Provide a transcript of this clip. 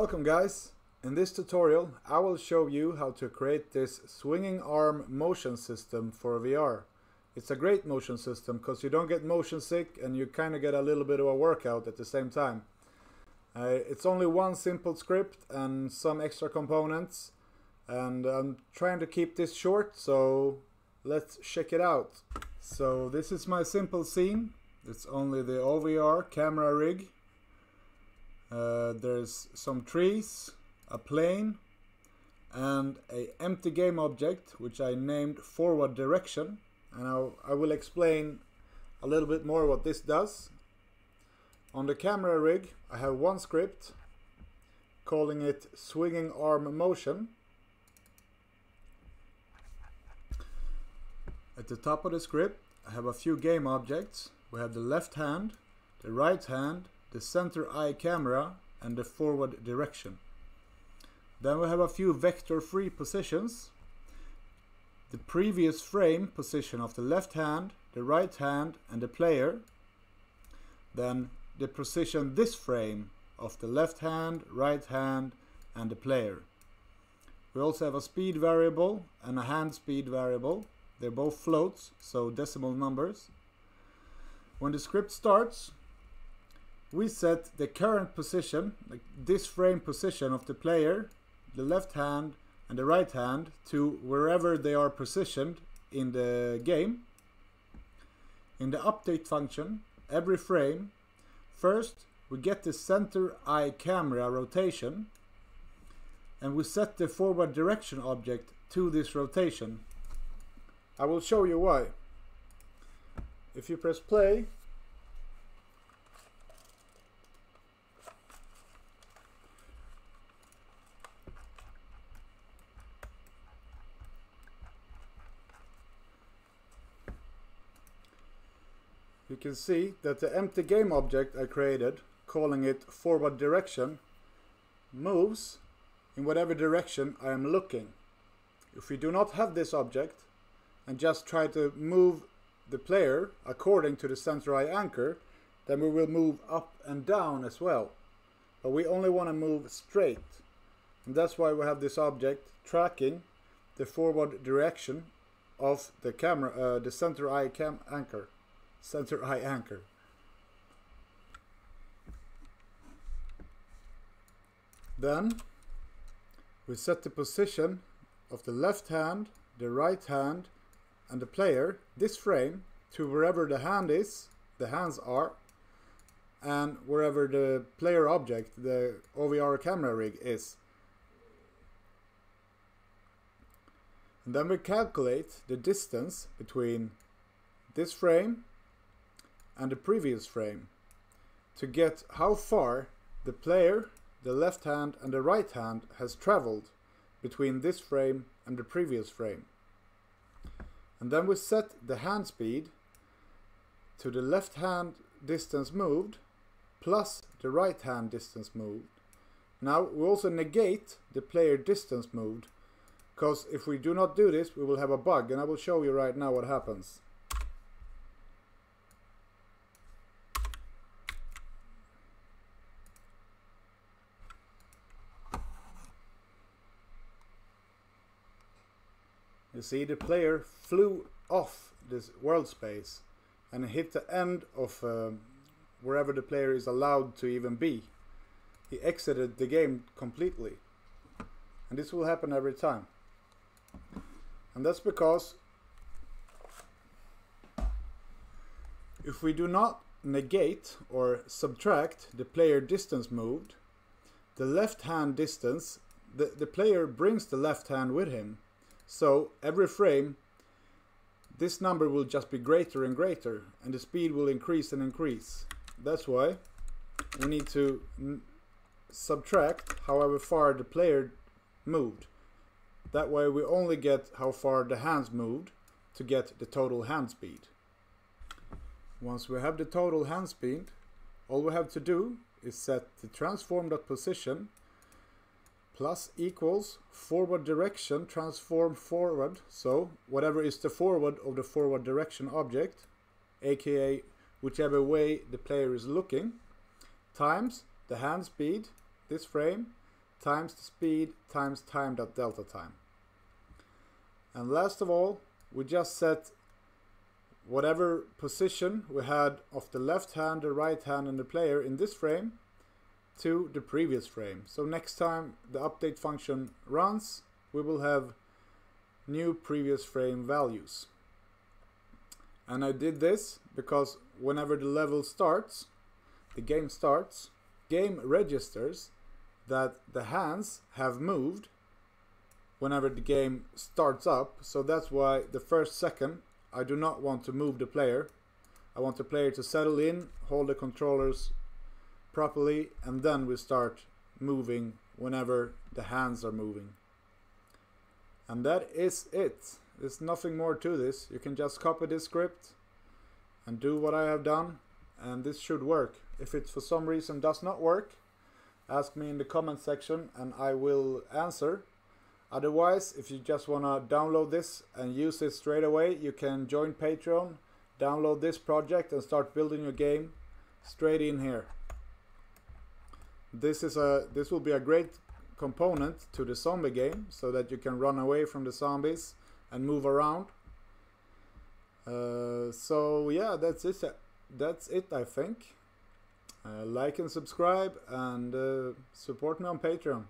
Welcome guys! In this tutorial I will show you how to create this swinging arm motion system for VR. It's a great motion system because you don't get motion sick and you kind of get a little bit of a workout at the same time. Uh, it's only one simple script and some extra components and I'm trying to keep this short so let's check it out. So this is my simple scene. It's only the OVR camera rig uh, there's some trees, a plane, and a empty game object which I named forward direction and I'll, I will explain a little bit more what this does. On the camera rig I have one script calling it swinging arm motion. At the top of the script I have a few game objects. We have the left hand, the right hand, the center eye camera and the forward direction. Then we have a few Vector3 positions. The previous frame position of the left hand, the right hand and the player. Then the position this frame of the left hand, right hand and the player. We also have a speed variable and a hand speed variable. They're both floats, so decimal numbers. When the script starts, we set the current position, like this frame position of the player, the left hand and the right hand to wherever they are positioned in the game. In the update function, every frame, first we get the center eye camera rotation and we set the forward direction object to this rotation. I will show you why. If you press play, you can see that the empty game object I created, calling it forward direction, moves in whatever direction I am looking. If we do not have this object and just try to move the player according to the center eye anchor, then we will move up and down as well. But we only want to move straight. And that's why we have this object tracking the forward direction of the camera, uh, the center eye cam anchor center eye anchor. Then we set the position of the left hand, the right hand and the player, this frame, to wherever the hand is, the hands are, and wherever the player object, the OVR camera rig is. And then we calculate the distance between this frame and the previous frame to get how far the player, the left hand and the right hand has traveled between this frame and the previous frame. And then we set the hand speed to the left hand distance moved plus the right hand distance moved. Now we also negate the player distance moved because if we do not do this we will have a bug and I will show you right now what happens. You see the player flew off this world space and hit the end of uh, wherever the player is allowed to even be. He exited the game completely. And this will happen every time. And that's because if we do not negate or subtract the player distance moved, the left hand distance, the, the player brings the left hand with him so every frame, this number will just be greater and greater and the speed will increase and increase. That's why we need to subtract however far the player moved. That way we only get how far the hands moved to get the total hand speed. Once we have the total hand speed, all we have to do is set the transform.position plus equals forward direction transform forward so whatever is the forward of the forward direction object aka whichever way the player is looking times the hand speed this frame times the speed times time dot delta time. And last of all, we just set whatever position we had of the left hand, the right hand and the player in this frame to the previous frame. So next time the update function runs, we will have new previous frame values. And I did this because whenever the level starts, the game starts, game registers that the hands have moved whenever the game starts up. So that's why the first second I do not want to move the player. I want the player to settle in, hold the controllers properly, and then we start moving whenever the hands are moving. And that is it. There's nothing more to this. You can just copy this script and do what I have done and this should work. If it for some reason does not work, ask me in the comment section and I will answer. Otherwise, if you just want to download this and use it straight away, you can join Patreon, download this project and start building your game straight in here. This is a this will be a great component to the zombie game so that you can run away from the zombies and move around. Uh, so yeah, that's it. That's it, I think. Uh, like and subscribe and uh, support me on Patreon.